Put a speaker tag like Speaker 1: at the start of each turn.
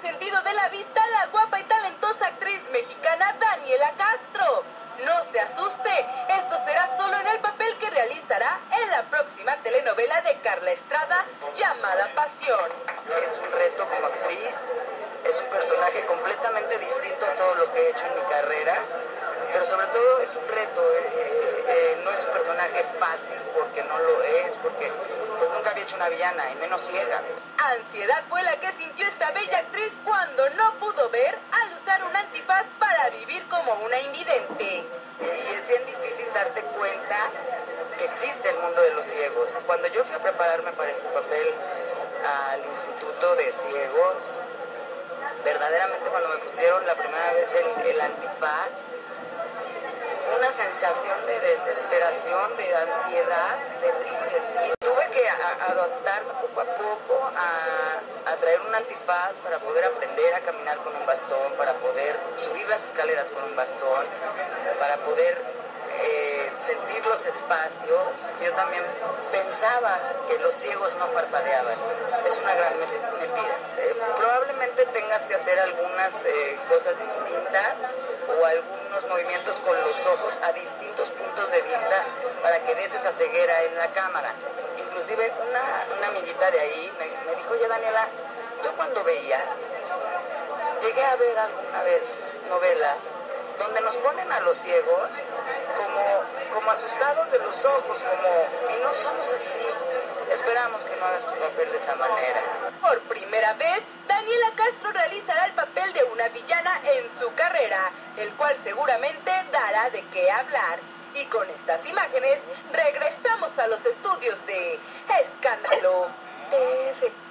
Speaker 1: sentido de la vista la guapa y talentosa actriz mexicana Daniela Castro. No se asuste, esto será solo en el papel que realizará en la próxima telenovela de Carla Estrada llamada Pasión.
Speaker 2: Es un reto como actriz, es un personaje completamente distinto a todo lo que he hecho en mi carrera, pero sobre todo es un reto, eh, eh, eh, no es un personaje fácil porque no lo es, porque pues nunca había hecho una villana y menos ciega.
Speaker 1: Ansiedad fue la que sintió esta bella actriz cuando no pudo ver al usar un antifaz para vivir como una invidente.
Speaker 2: Y es bien difícil darte cuenta que existe el mundo de los ciegos. Cuando yo fui a prepararme para este papel al Instituto de Ciegos, verdaderamente cuando me pusieron la primera vez el, el antifaz, fue una sensación de desesperación, de ansiedad, de Y que adaptarme poco a poco a, a, traer un antifaz para poder aprender a caminar con un bastón, para poder subir las escaleras con un bastón, para poder eh, sentir los espacios. Yo también pensaba que los ciegos no parpadeaban. Es una gran mentira. Eh, probablemente tengas que hacer algunas eh, cosas distintas o algunos movimientos con los ojos a distintos puntos de vista para que des esa ceguera en la cámara. Inclusive una, una amiguita de ahí me, me dijo, oye Daniela, yo cuando veía, llegué a ver alguna vez novelas donde nos ponen a los ciegos como, como asustados de los ojos, como, y no somos así. Esperamos que no hagas tu papel de esa manera.
Speaker 1: Por primera vez, Daniela Castro realizará el papel de una villana en su carrera, el cual seguramente dará de qué hablar. Y con estas imágenes regresamos a los estudios de Escándalo TV.